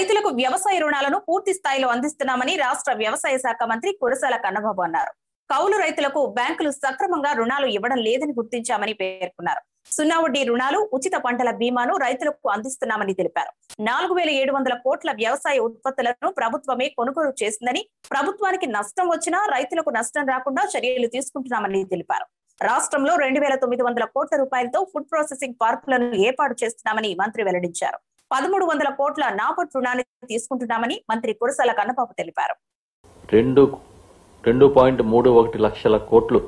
రైతులకు వ్యవసాయ రుణాలను పూర్తి స్థాయిలో అందిస్తున్నామని రాష్ట్ర వ్యవసాయ శాఖ మంత్రి కురసాల కన్నబాబు అన్నారు. కౌలు రైతులకు బ్యాంకులు సక్రమంగా రుణాలు ఇవ్వడం లేదని గుర్తించామని పేర్కొన్నారు. సున్నా వడ్డీ రుణాలు ఉచిత పంటల బీమాను రైతులకు అందిస్తున్నామని తెలిపారు. నాలుగు వేల ఏడు వందల కోట్ల వ్యవసాయ ఉత్పత్తులను ప్రభుత్వమే కొనుగోలు చేసిందని ప్రభుత్వానికి నష్టం వచ్చినా రైతులకు నష్టం రాకుండా చర్యలు తీసుకుంటున్నామని తెలిపారు. రాష్ట్రంలో రెండు వేల తొమ్మిది వందల కోట్ల రూపాయలతో ఫుడ్ ప్రాసెసింగ్ పార్కులను ఏర్పాటు చేస్తున్నామని మంత్రి వెల్లడించారు. పదమూడు వందల కోట్ల నాపట్ రుణాన్ని తీసుకుంటున్నామని మంత్రి కురసాల కన్నబాబు తెలిపారు. రెండు రెండు పాయింట్ మూడు ఒకటి లక్షల కోట్లు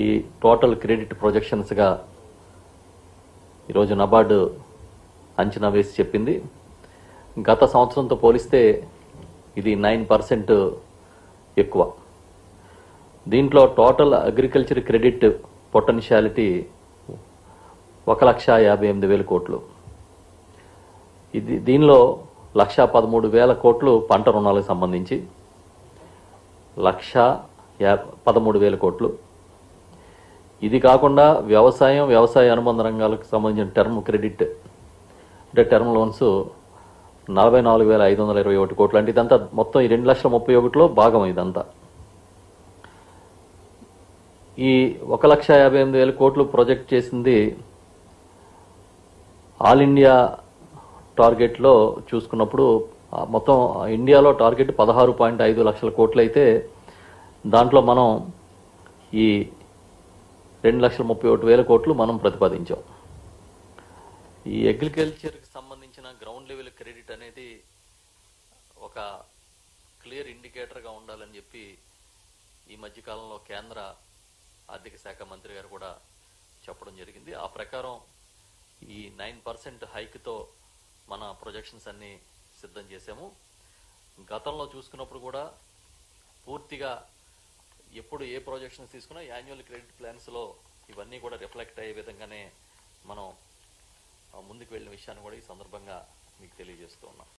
ఈ టోటల్ క్రెడిట్ ప్రొజెక్షన్స్గా ఈరోజు నబార్డు అంచనా వేసి చెప్పింది. గత సంవత్సరంతో పోలిస్తే ఇది నైన్ పర్సెంట్ ఎక్కువ. దీంట్లో టోటల్ అగ్రికల్చర్ క్రెడిట్ పొటెన్షియాలిటీ ఒక లక్ష యాభై ఎనిమిది వేల కోట్లు. ఇది దీనిలో లక్ష పదమూడు వేల కోట్లు పంట రుణాలకు సంబంధించి లక్ష పదమూడు వేల కోట్లు. ఇది కాకుండా వ్యవసాయం వ్యవసాయ అనుబంధ రంగాలకు సంబంధించిన టర్మ్ క్రెడిట్ అంటే టర్మ్ లోన్స్ నలభై నాలుగు వేల ఐదు వందల ఇరవై ఒకటి కోట్లు. అంటే ఇదంతా మొత్తం ఈ రెండు లక్షల ముప్పై ఒకటిలో భాగం ఇదంతా. ఈ ఒక లక్ష యాభై ఎనిమిది వేల కోట్లు ప్రొజెక్ట్ చేసింది ఆల్ ఇండియా టార్గెట్లో చూసుకున్నప్పుడు ఆ మొత్తం ఇండియాలో టార్గెట్ పదహారు పాయింట్ ఐదు లక్షల కోట్లు అయితే దాంట్లో మనం ఈ రెండు లక్షల ముప్పై ఒకటి వేల కోట్లు మనం ప్రతిపాదించాం. ఈ అగ్రికల్చర్కి సంబంధించిన గ్రౌండ్ లెవెల్ క్రెడిట్ అనేది ఒక క్లియర్ ఇండికేటర్గా ఉండాలని చెప్పి ఈ మధ్యకాలంలో కేంద్ర ఆర్థిక శాఖ మంత్రి గారు కూడా చెప్పడం జరిగింది. ఆ ప్రకారం ఈ నైన్ పర్సెంట్ హైక్తో మన ప్రొజెక్షన్స్ అన్నీ సిద్ధం చేశాము. గతంలో చూసుకున్నప్పుడు కూడా పూర్తిగా ఎప్పుడు ఏ ప్రొజెక్షన్స్ తీసుకున్నా యాన్యువల్ క్రెడిట్ ప్లాన్స్లో ఇవన్నీ కూడా రిఫ్లెక్ట్ అయ్యే విధంగానే మనం ముందుకు వెళ్ళిన విషయాన్ని కూడా ఈ సందర్భంగా మీకు తెలియజేస్తూ ఉన్నాం.